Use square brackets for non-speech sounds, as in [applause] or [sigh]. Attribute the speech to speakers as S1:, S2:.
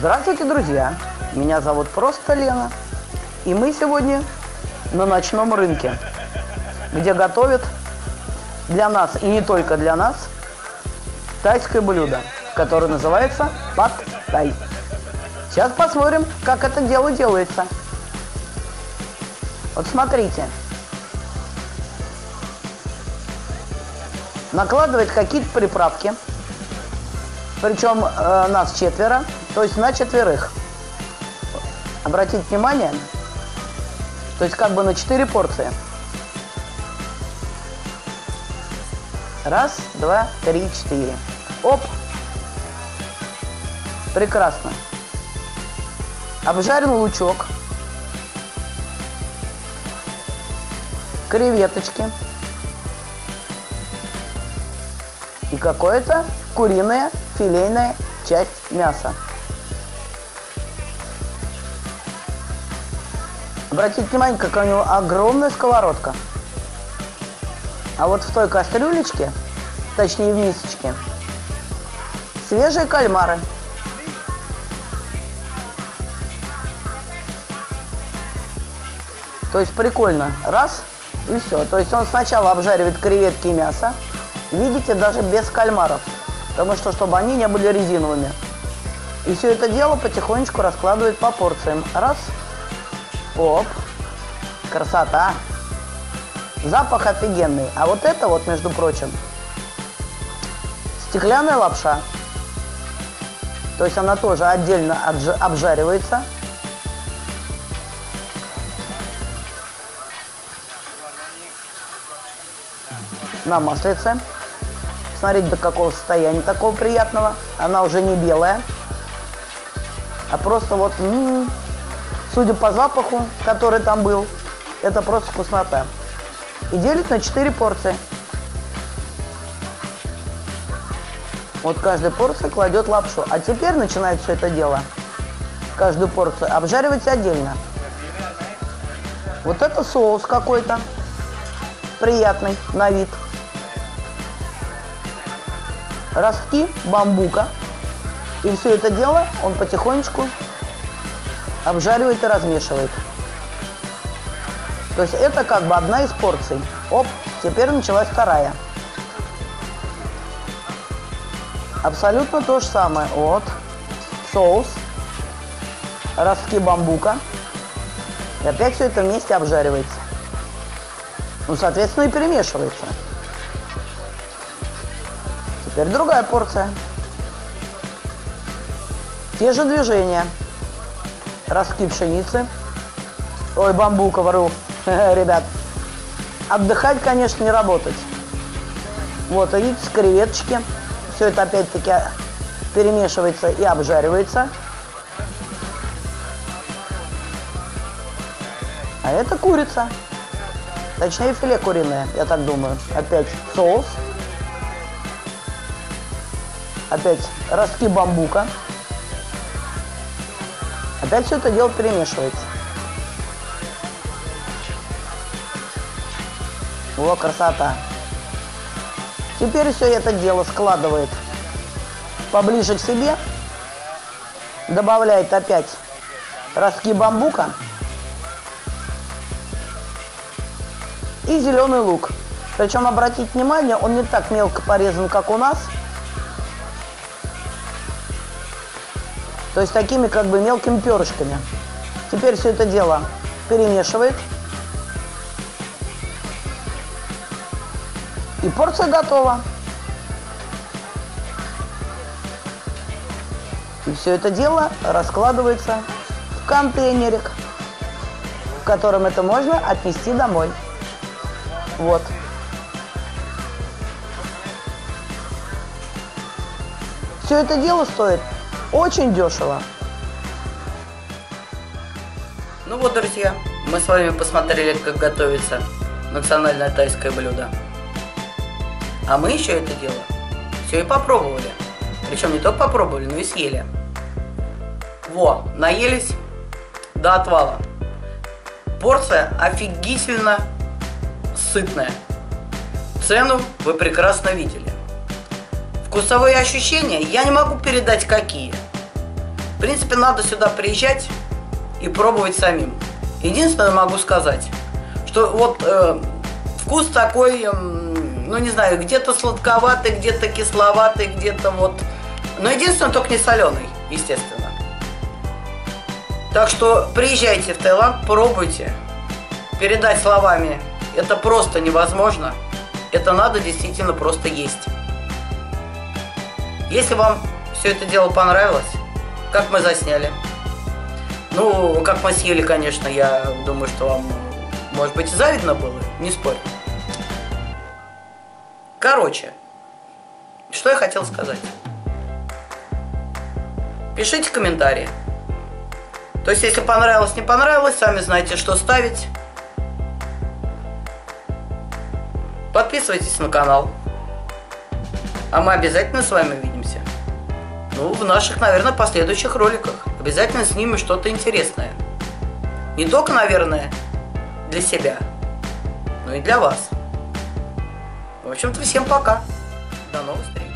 S1: Здравствуйте, друзья! Меня зовут просто Лена. И мы сегодня на ночном рынке, где готовят для нас и не только для нас тайское блюдо, которое называется пад тай. Сейчас посмотрим, как это дело делается. Вот смотрите. Накладывает какие-то приправки. Причем э, нас четверо, то есть на четверых. Обратите внимание, то есть как бы на 4 порции. Раз, два, три, четыре. Оп! Прекрасно. Обжарен лучок. Креветочки. И какое-то куриная филейная часть мяса. Обратите внимание, какая у него огромная сковородка. А вот в той кастрюлечке, точнее в мисочке, свежие кальмары. То есть прикольно. Раз и все. То есть он сначала обжаривает креветки и мясо. Видите, даже без кальмаров. Потому что, чтобы они не были резиновыми. И все это дело потихонечку раскладывает по порциям. Раз – Оп. Красота. Запах офигенный. А вот это вот, между прочим, стеклянная лапша. То есть она тоже отдельно обжаривается. На маслице. Смотрите, до какого состояния такого приятного. Она уже не белая, а просто вот м -м, Судя по запаху, который там был, это просто вкуснота. И делит на 4 порции. Вот каждая порция кладет лапшу. А теперь начинает все это дело, каждую порцию, обжаривать отдельно. Вот это соус какой-то, приятный на вид. Ростки бамбука. И все это дело он потихонечку обжаривает и размешивает. То есть это как бы одна из порций. Оп, теперь началась вторая. Абсолютно то же самое. Вот. Соус. Ростки бамбука. И опять все это вместе обжаривается. Ну, соответственно, и перемешивается. Теперь другая порция. Те же движения ростки пшеницы. Ой, бамбука вору, [laughs] ребят. Отдыхать, конечно, не работать. Вот, видите, креветочки. Все это опять-таки перемешивается и обжаривается. А это курица. Точнее, филе куриное, я так думаю. Опять соус. Опять ростки бамбука. Опять все это дело перемешивается. О, красота. Теперь все это дело складывает поближе к себе. Добавляет опять ростки бамбука. И зеленый лук. Причем, обратите внимание, он не так мелко порезан, как у нас – То есть такими как бы мелкими перышками. Теперь все это дело перемешивает. И порция готова. И все это дело раскладывается в контейнерик, в котором это можно отнести домой. Вот. Все это дело стоит очень дешево. Ну вот, друзья, мы с вами посмотрели, как готовится национальное тайское блюдо. А мы еще это дело все и попробовали. Причем не только попробовали, но и съели. Во, наелись до отвала. Порция офигительно сытная. Цену вы прекрасно видели. Вкусовые ощущения я не могу передать какие. В принципе, надо сюда приезжать и пробовать самим. Единственное могу сказать, что вот э, вкус такой, э, ну не знаю, где-то сладковатый, где-то кисловатый, где-то вот... Но единственное, только не соленый, естественно. Так что приезжайте в Таиланд, пробуйте. Передать словами это просто невозможно. Это надо действительно просто есть. Если вам все это дело понравилось, как мы засняли, ну, как мы съели, конечно, я думаю, что вам, может быть, завидно было, не спорь. Короче, что я хотел сказать. Пишите комментарии. То есть, если понравилось, не понравилось, сами знаете, что ставить. Подписывайтесь на канал. А мы обязательно с вами увидимся. Ну, в наших, наверное, последующих роликах. Обязательно снимем что-то интересное. Не только, наверное, для себя, но и для вас. В общем-то, всем пока. До новых встреч.